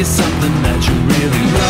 is something that you really love.